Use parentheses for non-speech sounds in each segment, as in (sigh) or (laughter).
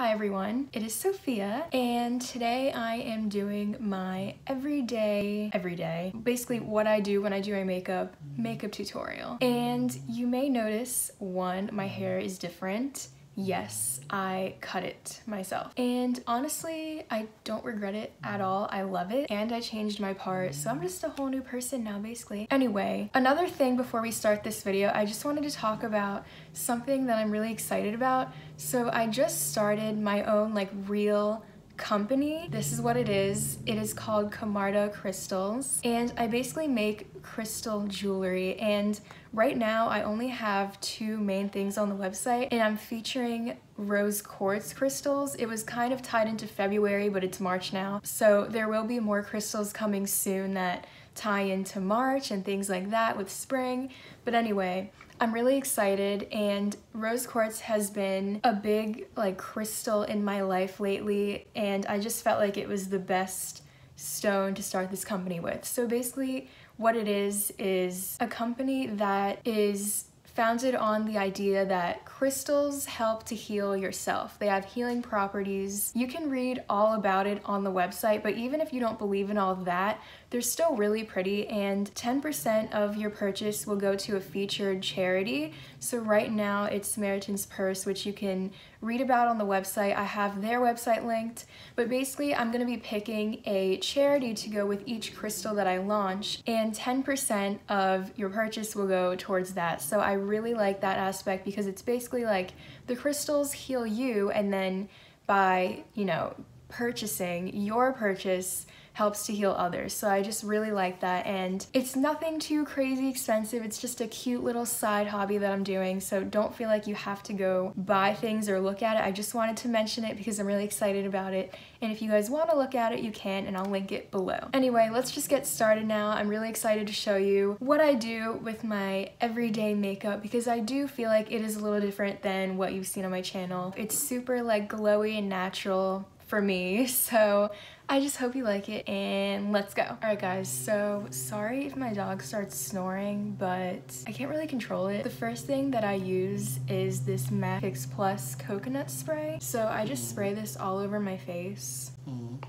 Hi everyone, it is Sophia and today I am doing my everyday, everyday, basically what I do when I do my makeup, makeup tutorial. And you may notice, one, my hair is different. Yes, I cut it myself. And honestly, I don't regret it at all. I love it. And I changed my part, so I'm just a whole new person now, basically. Anyway, another thing before we start this video, I just wanted to talk about something that I'm really excited about. So I just started my own like real company. This is what it is. It is called Camarda Crystals and I basically make crystal jewelry and right now I only have two main things on the website and I'm featuring rose quartz crystals. It was kind of tied into February but it's March now so there will be more crystals coming soon that tie into March and things like that with spring. But anyway, I'm really excited and rose quartz has been a big like crystal in my life lately and I just felt like it was the best stone to start this company with. So basically what it is is a company that is founded on the idea that crystals help to heal yourself. They have healing properties. You can read all about it on the website, but even if you don't believe in all that, they're still really pretty and 10% of your purchase will go to a featured charity. So right now it's Samaritan's Purse, which you can read about on the website. I have their website linked, but basically I'm gonna be picking a charity to go with each crystal that I launch and 10% of your purchase will go towards that. So I really like that aspect because it's basically like the crystals heal you and then by, you know, purchasing your purchase helps to heal others. So I just really like that and it's nothing too crazy expensive. It's just a cute little side hobby that I'm doing. So don't feel like you have to go buy things or look at it. I just wanted to mention it because I'm really excited about it. And if you guys want to look at it, you can and I'll link it below. Anyway, let's just get started now. I'm really excited to show you what I do with my everyday makeup because I do feel like it is a little different than what you've seen on my channel. It's super like glowy and natural for me. So I just hope you like it and let's go. All right guys, so sorry if my dog starts snoring, but I can't really control it. The first thing that I use is this MAC Fix Plus coconut spray. So I just spray this all over my face. Mm.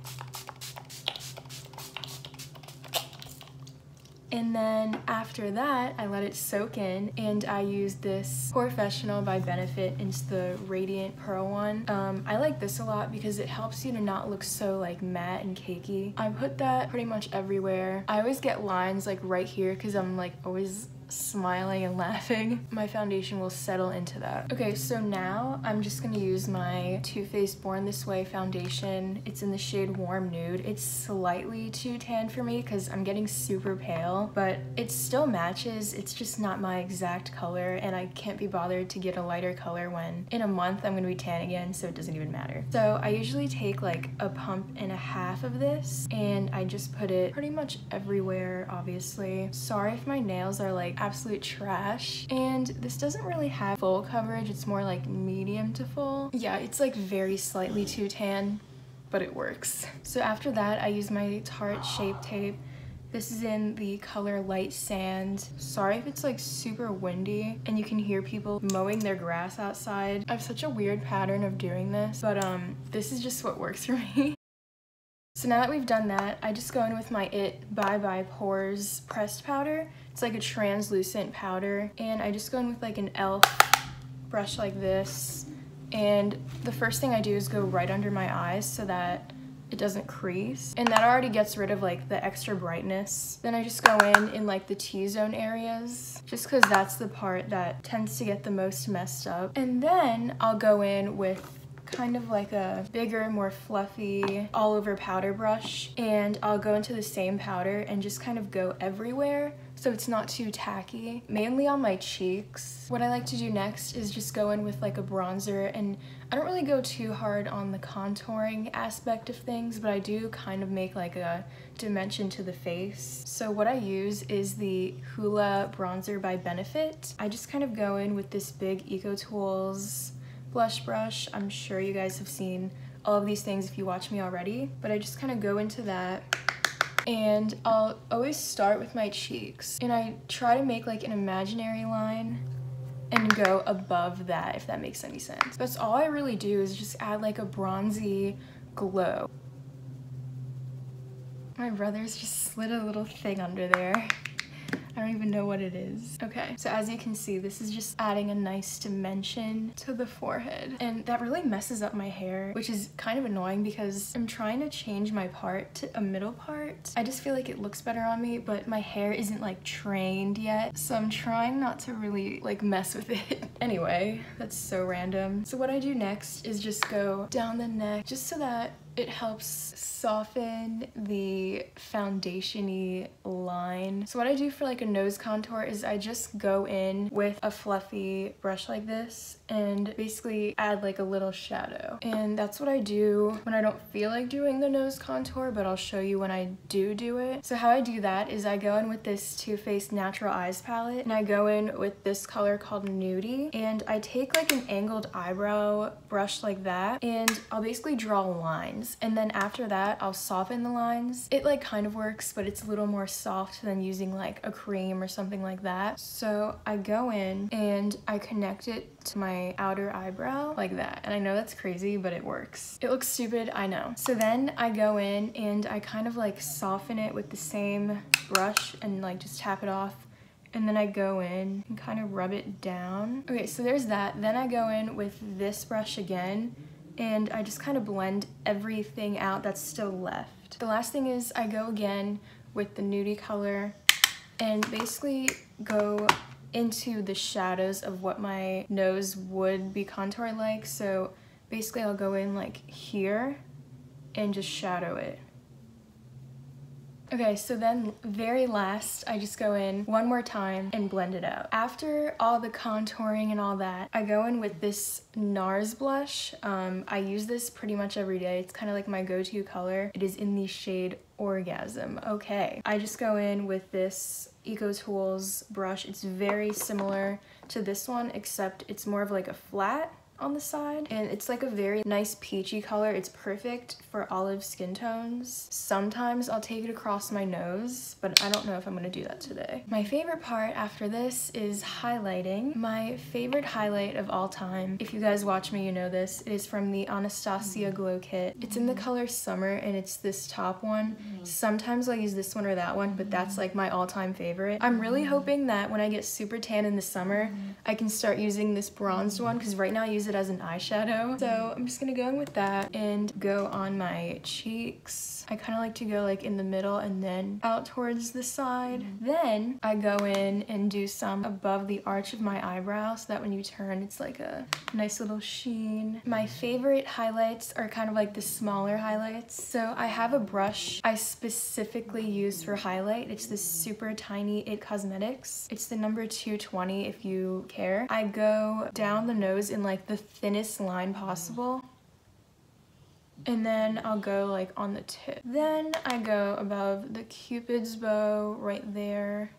And then after that, I let it soak in and I use this POREfessional by Benefit. It's the Radiant Pearl one. Um, I like this a lot because it helps you to not look so like matte and cakey. I put that pretty much everywhere. I always get lines like right here because I'm like always smiling and laughing, my foundation will settle into that. Okay, so now I'm just gonna use my Too Faced Born This Way foundation. It's in the shade Warm Nude. It's slightly too tan for me because I'm getting super pale, but it still matches. It's just not my exact color and I can't be bothered to get a lighter color when in a month I'm gonna be tan again, so it doesn't even matter. So I usually take like a pump and a half of this and I just put it pretty much everywhere, obviously. Sorry if my nails are like absolute trash. And this doesn't really have full coverage, it's more like medium to full. Yeah, it's like very slightly too tan, but it works. So after that, I use my Tarte Shape Tape. This is in the color Light Sand. Sorry if it's like super windy and you can hear people mowing their grass outside. I have such a weird pattern of doing this, but um, this is just what works (laughs) for me. So now that we've done that, I just go in with my IT Bye Bye Pores pressed powder. It's like a translucent powder. And I just go in with like an e.l.f. brush like this. And the first thing I do is go right under my eyes so that it doesn't crease. And that already gets rid of like the extra brightness. Then I just go in in like the T-zone areas, just cause that's the part that tends to get the most messed up. And then I'll go in with kind of like a bigger, more fluffy all over powder brush and I'll go into the same powder and just kind of go everywhere so it's not too tacky. Mainly on my cheeks. What I like to do next is just go in with like a bronzer and I don't really go too hard on the contouring aspect of things but I do kind of make like a dimension to the face. So what I use is the Hoola bronzer by Benefit. I just kind of go in with this big Eco Tools blush brush. I'm sure you guys have seen all of these things if you watch me already, but I just kind of go into that and I'll always start with my cheeks and I try to make like an imaginary line and go above that, if that makes any sense. That's all I really do is just add like a bronzy glow. My brother's just slid a little thing under there. Know what it is. Okay, so as you can see, this is just adding a nice dimension to the forehead. And that really messes up my hair, which is kind of annoying because I'm trying to change my part to a middle part. I just feel like it looks better on me, but my hair isn't like trained yet. So I'm trying not to really like mess with it. (laughs) anyway, that's so random. So what I do next is just go down the neck just so that it helps soften the foundation-y line. So what I do for like a nose contour is I just go in with a fluffy brush like this and basically add like a little shadow. And that's what I do when I don't feel like doing the nose contour, but I'll show you when I do do it. So how I do that is I go in with this Too Faced Natural Eyes palette and I go in with this color called Nudie and I take like an angled eyebrow brush like that and I'll basically draw lines and then after that I'll soften the lines. It like kind of works but it's a little more soft than using like a cream or something like that. So I go in and I connect it to my outer eyebrow like that. And I know that's crazy, but it works. It looks stupid, I know. So then I go in and I kind of like soften it with the same brush and like just tap it off and then I go in and kind of rub it down. Okay, so there's that. Then I go in with this brush again and I just kind of blend everything out that's still left. The last thing is I go again with the nudie color and basically go into the shadows of what my nose would be contoured like. So basically I'll go in like here and just shadow it. Okay, so then very last, I just go in one more time and blend it out. After all the contouring and all that, I go in with this NARS blush. Um, I use this pretty much every day. It's kind of like my go-to color. It is in the shade Orgasm. Okay, I just go in with this EcoTools brush. It's very similar to this one, except it's more of like a flat on the side and it's like a very nice peachy color. It's perfect for olive skin tones. Sometimes I'll take it across my nose, but I don't know if I'm gonna do that today. My favorite part after this is highlighting. My favorite highlight of all time, if you guys watch me, you know this, is from the Anastasia Glow Kit. It's in the color Summer and it's this top one. Sometimes I'll use this one or that one, but that's like my all-time favorite. I'm really hoping that when I get super tan in the summer, I can start using this bronzed one because right now I use it as an eyeshadow. So I'm just gonna go in with that and go on my cheeks. I kind of like to go like in the middle and then out towards the side. Mm-hmm. Then I go in and do some above the arch of my eyebrow so that when you turn it's like a nice little sheen. My mm-hmm. favorite highlights are kind of like the smaller highlights. So I have a brush I specifically use for highlight. It's this super tiny It Cosmetics. It's the number 220 if you care. I go down the nose in like the thinnest line possible and then I'll go like on the tip. Then I go above the cupid's bow right there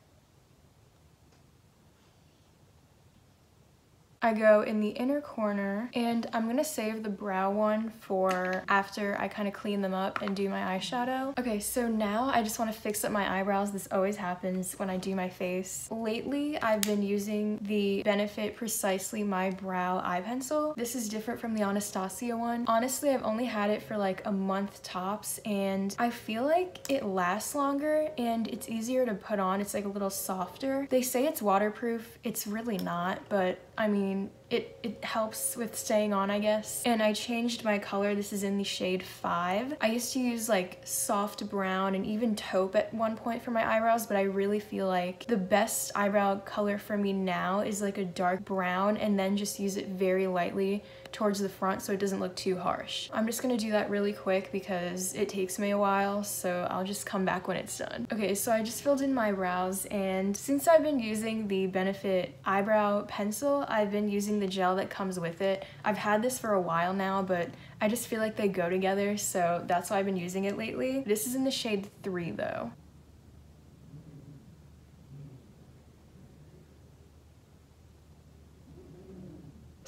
I go in the inner corner and I'm gonna save the brow one for after I kind of clean them up and do my eyeshadow. Okay, so now I just wanna fix up my eyebrows. This always happens when I do my face. Lately, I've been using the Benefit Precisely My Brow Eye Pencil. This is different from the Anastasia one. Honestly, I've only had it for like a month tops and I feel like it lasts longer and it's easier to put on. It's like a little softer. They say it's waterproof. It's really not, but I mean, it, it helps with staying on, I guess. And I changed my color. This is in the shade 5. I used to use like soft brown and even taupe at one point for my eyebrows, but I really feel like the best eyebrow color for me now is like a dark brown and then just use it very lightly towards the front so it doesn't look too harsh. I'm just gonna do that really quick because it takes me a while, so I'll just come back when it's done. Okay, so I just filled in my brows and since I've been using the Benefit eyebrow pencil, I've been using the gel that comes with it. I've had this for a while now, but I just feel like they go together, so that's why I've been using it lately. This is in the shade 3 though.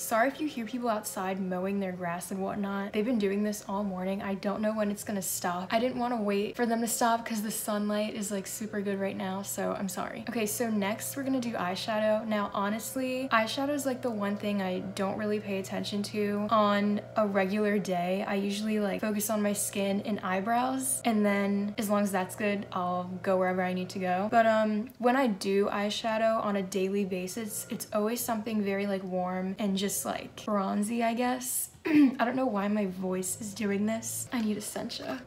Sorry if you hear people outside mowing their grass and whatnot. They've been doing this all morning. I don't know when it's gonna stop. I didn't wanna wait for them to stop because the sunlight is like super good right now, so I'm sorry. Okay, so next we're gonna do eyeshadow. Now, honestly, eyeshadow is like the one thing I don't really pay attention to on a regular day. I usually like focus on my skin and eyebrows, and then as long as that's good, I'll go wherever I need to go. But um, when I do eyeshadow on a daily basis, it's always something very like warm and just like bronzy, I guess. (clears throat) I don't know why my voice is doing this. I need Essentia.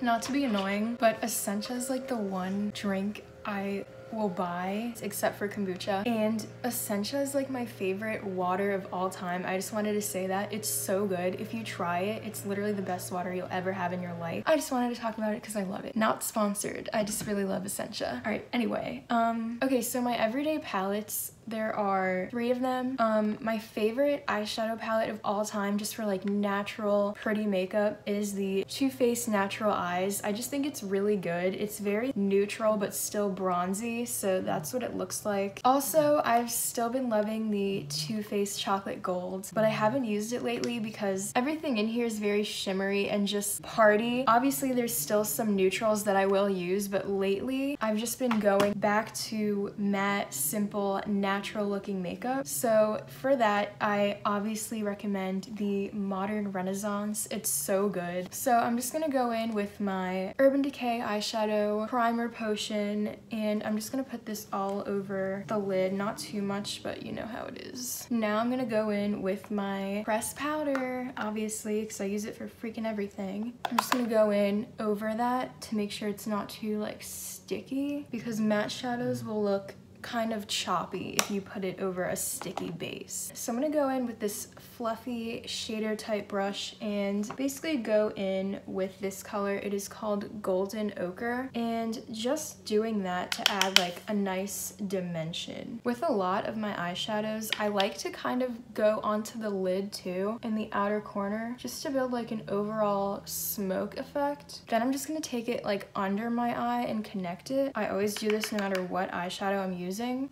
Not to be annoying, but Essentia is like the one drink I will buy except for kombucha. And Essentia is like my favorite water of all time. I just wanted to say that. It's so good. If you try it it's literally the best water you'll ever have in your life. I just wanted to talk about it because I love it. Not sponsored. I just really love Essentia. All right. Anyway um okay so my everyday palettes there are three of them. Um, my favorite eyeshadow palette of all time, just for like natural, pretty makeup, is the Too Faced Natural Eyes. I just think it's really good. It's very neutral, but still bronzy, so that's what it looks like. Also, I've still been loving the Too Faced Chocolate Gold, but I haven't used it lately because everything in here is very shimmery and just party. Obviously, there's still some neutrals that I will use, but lately, I've just been going back to matte, simple, natural natural looking makeup. So for that, I obviously recommend the Modern Renaissance. It's so good. So I'm just gonna go in with my Urban Decay eyeshadow primer potion and I'm just gonna put this all over the lid. Not too much, but you know how it is. Now I'm gonna go in with my pressed powder, obviously, because I use it for freaking everything. I'm just gonna go in over that to make sure it's not too like sticky because matte shadows will look kind of choppy if you put it over a sticky base. So I'm gonna go in with this fluffy shader type brush and basically go in with this color. It is called Golden Ochre and just doing that to add like a nice dimension. With a lot of my eyeshadows, I like to kind of go onto the lid too in the outer corner just to build like an overall smoke effect. Then I'm just gonna take it like under my eye and connect it. I always do this no matter what eyeshadow I'm using using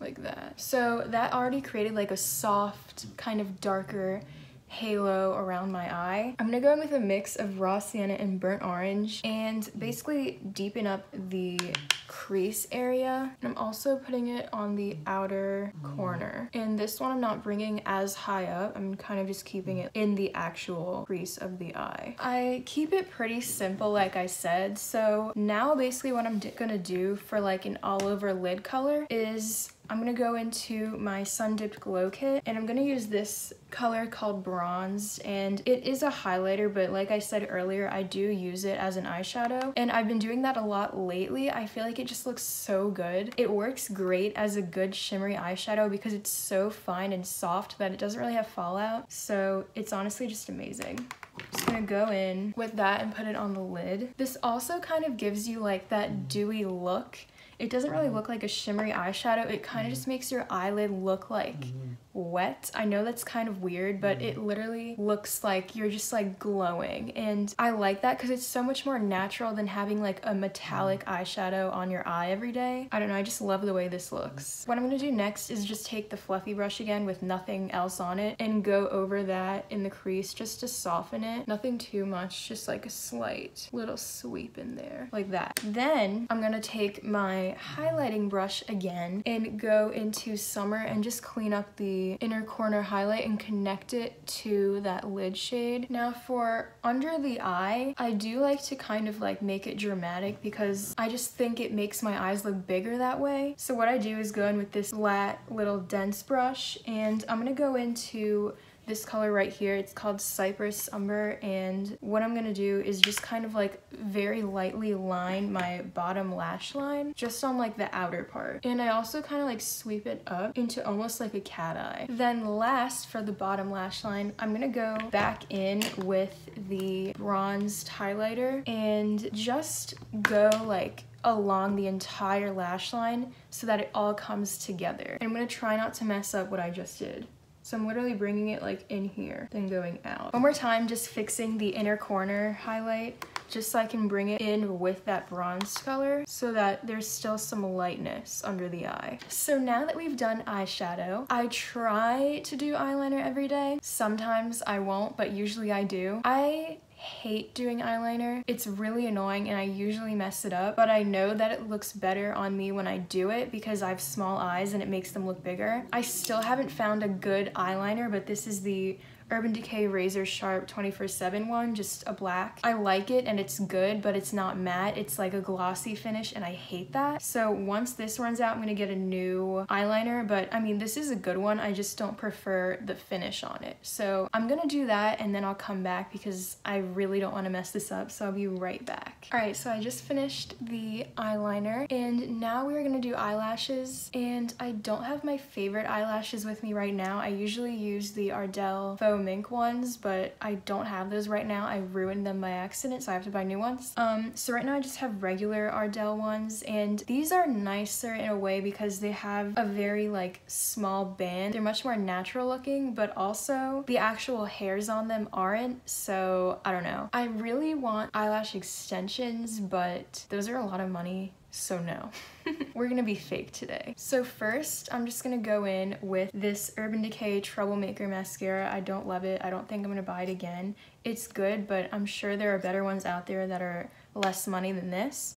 like that. So that already created like a soft kind of darker halo around my eye. I'm gonna go in with a mix of raw sienna and burnt orange and basically deepen up the crease area. And I'm also putting it on the outer corner. And this one I'm not bringing as high up. I'm kind of just keeping it in the actual crease of the eye. I keep it pretty simple like I said. So now basically what I'm gonna do for like an all over lid color is I'm gonna go into my Sundipped Glow Kit and I'm gonna use this color called Bronze and it is a highlighter but like I said earlier I do use it as an eyeshadow and I've been doing that a lot lately. I feel like it just looks so good. It works great as a good shimmery eyeshadow because it's so fine and soft that it doesn't really have fallout so it's honestly just amazing. Just gonna go in with that and put it on the lid. This also kind of gives you like that dewy look it doesn't really look like a shimmery eyeshadow. It kind of just makes your eyelid look like mm-hmm. wet. I know that's kind of weird, but it literally looks like you're just like glowing. And I like that because it's so much more natural than having like a metallic mm-hmm. eyeshadow on your eye every day. I don't know, I just love the way this looks. What I'm gonna do next is just take the fluffy brush again with nothing else on it and go over that in the crease just to soften it. Nothing too much, just like a slight little sweep in there, like that. Then I'm gonna take my highlighting brush again and go into Summer and just clean up the inner corner highlight and connect it to that lid shade. Now for under the eye, I do like to kind of like make it dramatic because I just think it makes my eyes look bigger that way. So what I do is go in with this flat little dense brush and I'm gonna go into this color right here. It's called Cypress Umber and what I'm gonna do is just kind of like very lightly line my bottom lash line just on like the outer part. And I also kind of like sweep it up into almost like a cat eye. Then last for the bottom lash line, I'm gonna go back in with the bronzed highlighter and just go like along the entire lash line so that it all comes together. I'm gonna try not to mess up what I just did. So I'm literally bringing it like in here, then going out. One more time, just fixing the inner corner highlight just so I can bring it in with that bronze color so that there's still some lightness under the eye. So now that we've done eyeshadow, I try to do eyeliner every day. Sometimes I won't, but usually I do. I hate doing eyeliner. It's really annoying and I usually mess it up, but I know that it looks better on me when I do it because I have small eyes and it makes them look bigger. I still haven't found a good eyeliner, but this is the Urban Decay Razor Sharp 24-7 one, just a black. I like it and it's good, but it's not matte. It's like a glossy finish and I hate that. So once this runs out, I'm gonna get a new eyeliner, but I mean, this is a good one. I just don't prefer the finish on it. So I'm gonna do that and then I'll come back because I really don't wanna mess this up. So I'll be right back. All right, so I just finished the eyeliner and now we're gonna do eyelashes and I don't have my favorite eyelashes with me right now. I usually use the Ardell Faux mink ones, but I don't have those right now. I ruined them by accident, so I have to buy new ones. Um, so right now I just have regular Ardell ones, and these are nicer in a way because they have a very like small band. They're much more natural looking, but also the actual hairs on them aren't, so I don't know. I really want eyelash extensions, but those are a lot of money so no. (laughs) We're gonna be fake today. So first, I'm just gonna go in with this Urban Decay Troublemaker Mascara. I don't love it. I don't think I'm gonna buy it again. It's good, but I'm sure there are better ones out there that are less money than this.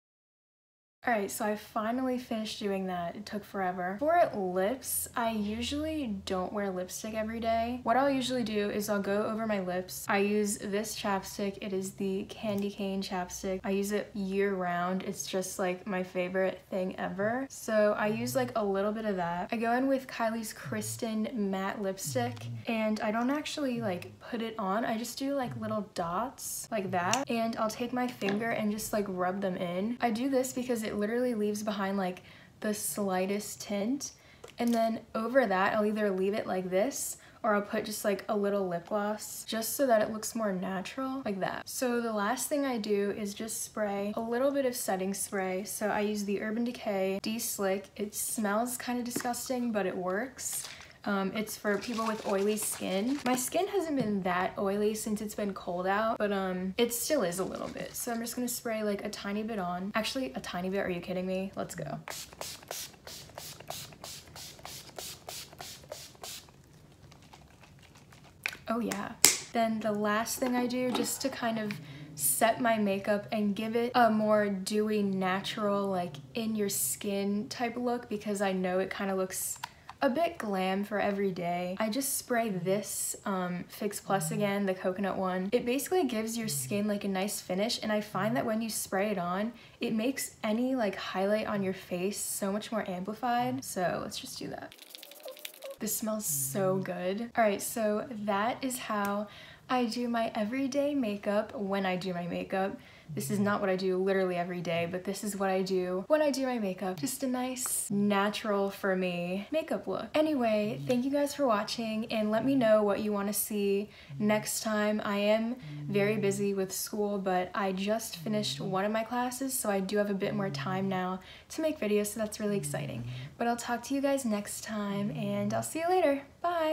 Alright, so I finally finished doing that. It took forever. For lips, I usually don't wear lipstick every day. What I'll usually do is I'll go over my lips. I use this chapstick. It is the Candy Cane chapstick. I use it year round. It's just like my favorite thing ever. So I use like a little bit of that. I go in with Kylie's Kristen matte lipstick and I don't actually like put it on. I just do like little dots like that and I'll take my finger and just like rub them in. I do this because it literally leaves behind like the slightest tint. And then over that, I'll either leave it like this or I'll put just like a little lip gloss just so that it looks more natural like that. So the last thing I do is just spray a little bit of setting spray. So I use the Urban Decay De-Slick. It smells kind of disgusting, but it works. Um, it's for people with oily skin. My skin hasn't been that oily since it's been cold out, but um, it still is a little bit. So I'm just gonna spray like a tiny bit on. Actually, a tiny bit, are you kidding me? Let's go. Oh yeah. Then the last thing I do, just to kind of set my makeup and give it a more dewy, natural, like in your skin type look because I know it kind of looks a bit glam for every day. I just spray this um, Fix Plus again, the coconut one. It basically gives your skin like a nice finish and I find that when you spray it on, it makes any like highlight on your face so much more amplified. So let's just do that. This smells so good. All right, so that is how I do my everyday makeup when I do my makeup. This is not what I do literally every day, but this is what I do when I do my makeup. Just a nice, natural for me makeup look. Anyway, thank you guys for watching and let me know what you want to see next time. I am very busy with school, but I just finished one of my classes, so I do have a bit more time now to make videos, so that's really exciting. But I'll talk to you guys next time, and I'll see you later. Bye!